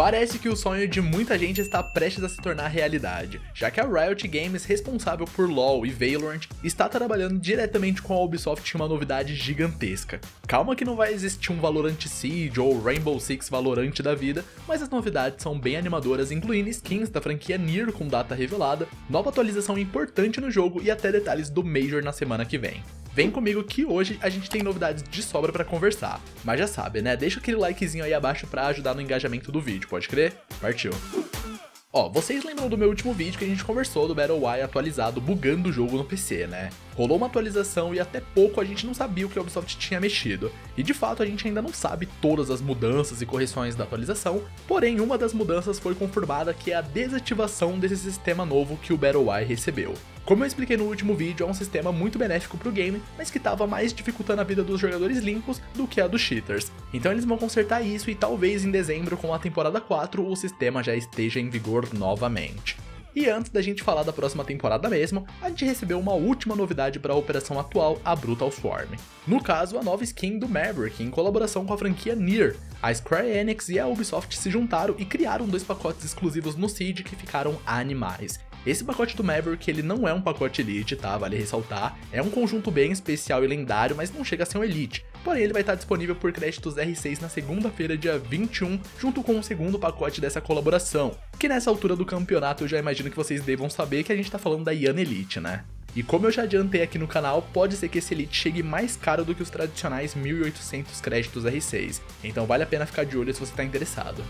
Parece que o sonho de muita gente está prestes a se tornar realidade, já que a Riot Games, responsável por LoL e Valorant, está trabalhando diretamente com a Ubisoft em uma novidade gigantesca. Calma que não vai existir um Valorant Siege ou Rainbow Six Valorant da vida, mas as novidades são bem animadoras, incluindo skins da franquia Nier com data revelada, nova atualização importante no jogo e até detalhes do Major na semana que vem. Vem comigo que hoje a gente tem novidades de sobra para conversar. Mas já sabe, né? Deixa aquele likezinho aí abaixo para ajudar no engajamento do vídeo, pode crer? Partiu! Ó, vocês lembram do meu último vídeo que a gente conversou do Battle Y atualizado bugando o jogo no PC, né? Rolou uma atualização e até pouco a gente não sabia o que a Ubisoft tinha mexido. E de fato a gente ainda não sabe todas as mudanças e correções da atualização, porém uma das mudanças foi confirmada que é a desativação desse sistema novo que o Battle Y recebeu. Como eu expliquei no último vídeo, é um sistema muito benéfico pro game, mas que estava mais dificultando a vida dos jogadores limpos do que a dos cheaters. Então eles vão consertar isso e talvez em dezembro, com a temporada 4, o sistema já esteja em vigor novamente. E antes da gente falar da próxima temporada mesmo, a gente recebeu uma última novidade para a operação atual, a Brutal Swarm. No caso, a nova skin do Maverick, em colaboração com a franquia Nier. A Square Enix e a Ubisoft se juntaram e criaram dois pacotes exclusivos no Seed que ficaram animais. Esse pacote do Maverick, ele não é um pacote Elite, tá? Vale ressaltar. É um conjunto bem especial e lendário, mas não chega a ser um Elite. Porém, ele vai estar disponível por créditos R6 na segunda-feira, dia 21, junto com o segundo pacote dessa colaboração. Que nessa altura do campeonato eu já imagino que vocês devam saber que a gente tá falando da Yana Elite, né? E como eu já adiantei aqui no canal, pode ser que esse Elite chegue mais caro do que os tradicionais 1800 créditos R6, então vale a pena ficar de olho se você está interessado.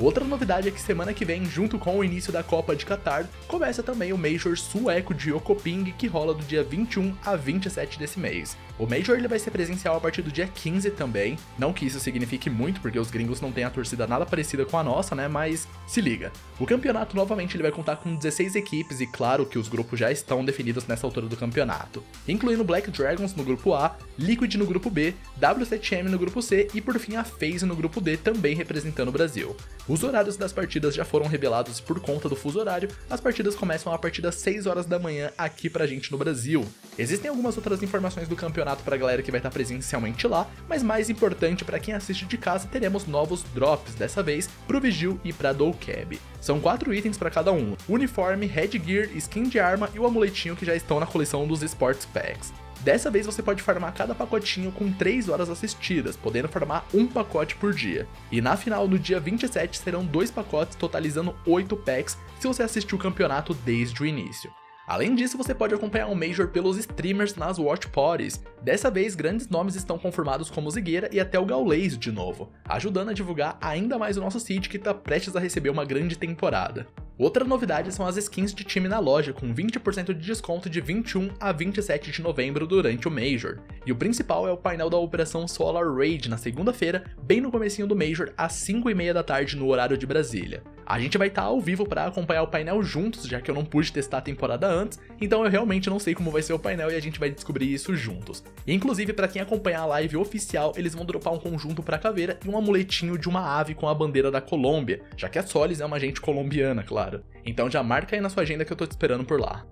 Outra novidade é que semana que vem, junto com o início da Copa de Qatar, começa também o Major sueco de Okoping, que rola do dia 21 a 27 desse mês. O Major ele vai ser presencial a partir do dia 15 também, não que isso signifique muito, porque os gringos não têm a torcida nada parecida com a nossa, né, mas se liga. O campeonato novamente ele vai contar com 16 equipes e claro que os grupos já estão definidos nessa altura do campeonato, incluindo Black Dragons no grupo A, Liquid no grupo B, W7M no grupo C e por fim a FaZe no grupo D também representando o Brasil. Os horários das partidas já foram revelados por conta do fuso horário, as partidas começam a partir das 6 horas da manhã aqui pra gente no Brasil. Existem algumas outras informações do campeonato pra galera que vai estar presencialmente lá, mas mais importante para quem assiste de casa, teremos novos drops, dessa vez pro Vigil e pra Doucab. São quatro itens para cada um: uniforme, headgear, skin de arma e o amuletinho que já estão na coleção dos Sports Packs. Dessa vez você pode farmar cada pacotinho com 3 horas assistidas, podendo farmar um pacote por dia. E na final, no dia 27, serão dois pacotes totalizando 8 packs se você assistiu o campeonato desde o início. Além disso, você pode acompanhar o Major pelos streamers nas Watch Parties. Dessa vez, grandes nomes estão confirmados como Zigueira e até o Gaules de novo, ajudando a divulgar ainda mais o nosso site que está prestes a receber uma grande temporada. Outra novidade são as skins de time na loja, com 20% de desconto de 21 a 27 de novembro durante o Major. E o principal é o painel da Operação Solar Raid na segunda-feira, bem no comecinho do Major, às 5 e meia da tarde no horário de Brasília. A gente vai estar tá ao vivo para acompanhar o painel juntos, já que eu não pude testar a temporada antes, então eu realmente não sei como vai ser o painel e a gente vai descobrir isso juntos. E, inclusive, para quem acompanhar a live oficial, eles vão dropar um conjunto para caveira e um amuletinho de uma ave com a bandeira da Colômbia, já que a Solis é uma gente colombiana, claro. Então já marca aí na sua agenda que eu tô te esperando por lá.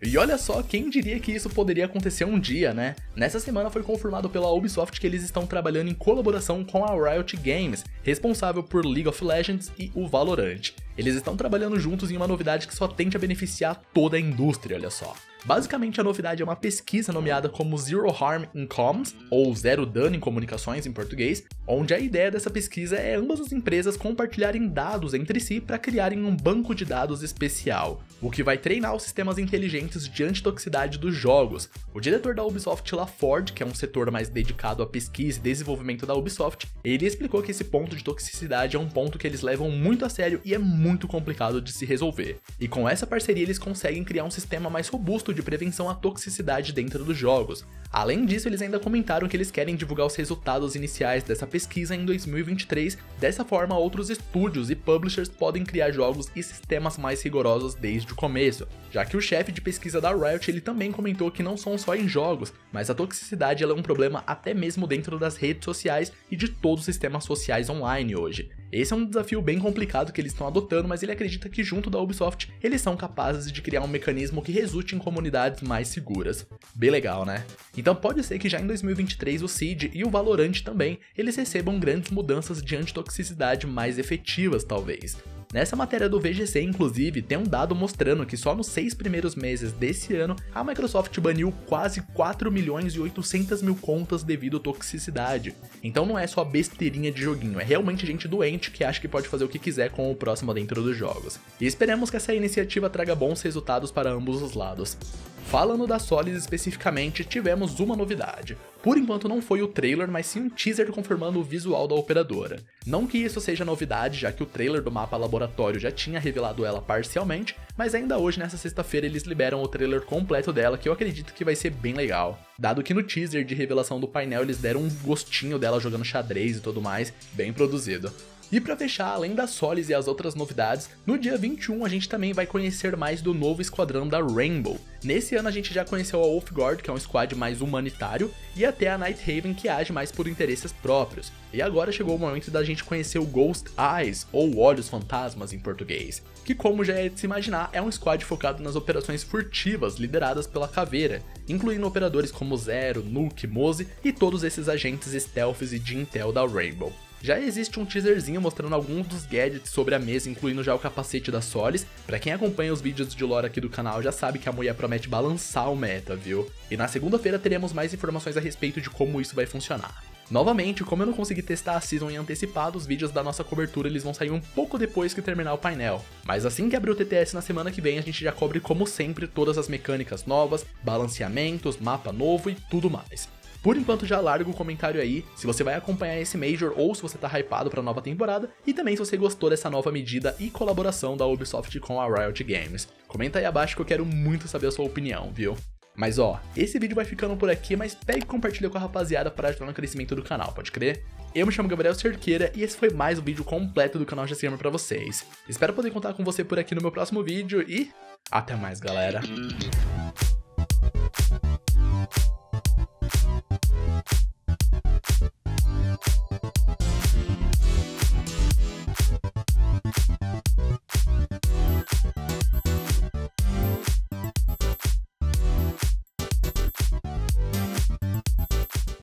E olha só, quem diria que isso poderia acontecer um dia, né? Nessa semana foi confirmado pela Ubisoft que eles estão trabalhando em colaboração com a Riot Games, responsável por League of Legends e o Valorant. Eles estão trabalhando juntos em uma novidade que só tende a beneficiar toda a indústria, olha só. Basicamente, a novidade é uma pesquisa nomeada como Zero Harm in Comms, ou Zero Dano em Comunicações em português, onde a ideia dessa pesquisa é ambas as empresas compartilharem dados entre si para criarem um banco de dados especial, o que vai treinar os sistemas inteligentes de antitoxicidade dos jogos. O diretor da Ubisoft, LaFord, que é um setor mais dedicado à pesquisa e desenvolvimento da Ubisoft, ele explicou que esse ponto de toxicidade é um ponto que eles levam muito a sério e é muito complicado de se resolver. E com essa parceria eles conseguem criar um sistema mais robusto de prevenção à toxicidade dentro dos jogos. Além disso, eles ainda comentaram que eles querem divulgar os resultados iniciais dessa pesquisa em 2023, dessa forma outros estúdios e publishers podem criar jogos e sistemas mais rigorosos desde o começo, já que o chefe de pesquisa da Riot ele também comentou que não são só em jogos, mas a toxicidade é um problema até mesmo dentro das redes sociais e de todos os sistemas sociais online hoje. Esse é um desafio bem complicado que eles estão adotando, mas ele acredita que junto da Ubisoft eles são capazes de criar um mecanismo que resulte em comunidades mais seguras. Bem legal, né? Então pode ser que já em 2023 o Seed e o Valorant também eles recebam grandes mudanças de antitoxicidade mais efetivas, talvez. Nessa matéria do VGC, inclusive, tem um dado mostrando que só nos seis primeiros meses desse ano, a Microsoft baniu quase 4 milhões e 800 mil contas devido à toxicidade. Então não é só besteirinha de joguinho, é realmente gente doente que acha que pode fazer o que quiser com o próximo dentro dos jogos. E esperemos que essa iniciativa traga bons resultados para ambos os lados. Falando da Solis especificamente, tivemos uma novidade. Por enquanto não foi o trailer, mas sim um teaser confirmando o visual da operadora. Não que isso seja novidade, já que o trailer do mapa laboratório já tinha revelado ela parcialmente, mas ainda hoje, nessa sexta-feira, eles liberam o trailer completo dela, que eu acredito que vai ser bem legal. Dado que no teaser de revelação do painel eles deram um gostinho dela jogando xadrez e tudo mais, bem produzido. E para fechar, além das Solis e as outras novidades, no dia 21 a gente também vai conhecer mais do novo esquadrão da Rainbow. Nesse ano a gente já conheceu a Wolfguard, que é um squad mais humanitário, e até a Nighthaven, que age mais por interesses próprios. E agora chegou o momento da gente conhecer o Ghost Eyes, ou Olhos Fantasmas em português, que como já é de se imaginar, é um squad focado nas operações furtivas lideradas pela Caveira, incluindo operadores como Zero, Nuke, Mose e todos esses agentes stealths e de intel da Rainbow. Já existe um teaserzinho mostrando alguns dos gadgets sobre a mesa, incluindo já o capacete da Solis. Para quem acompanha os vídeos de lore aqui do canal já sabe que a mulher promete balançar o meta, viu? E na segunda-feira teremos mais informações a respeito de como isso vai funcionar. Novamente, como eu não consegui testar a Season em antecipado, os vídeos da nossa cobertura eles vão sair um pouco depois que terminar o painel. Mas assim que abrir o TTS na semana que vem, a gente já cobre como sempre todas as mecânicas novas, balanceamentos, mapa novo e tudo mais. Por enquanto já larga o comentário aí se você vai acompanhar esse Major ou se você tá hypado pra nova temporada e também se você gostou dessa nova medida e colaboração da Ubisoft com a Riot Games. Comenta aí abaixo que eu quero muito saber a sua opinião, viu? Mas ó, esse vídeo vai ficando por aqui, mas pegue e compartilha com a rapaziada para ajudar no crescimento do canal, pode crer? Eu me chamo Gabriel Cerqueira e esse foi mais um vídeo completo do canal GCM pra vocês. Espero poder contar com você por aqui no meu próximo vídeo e até mais galera!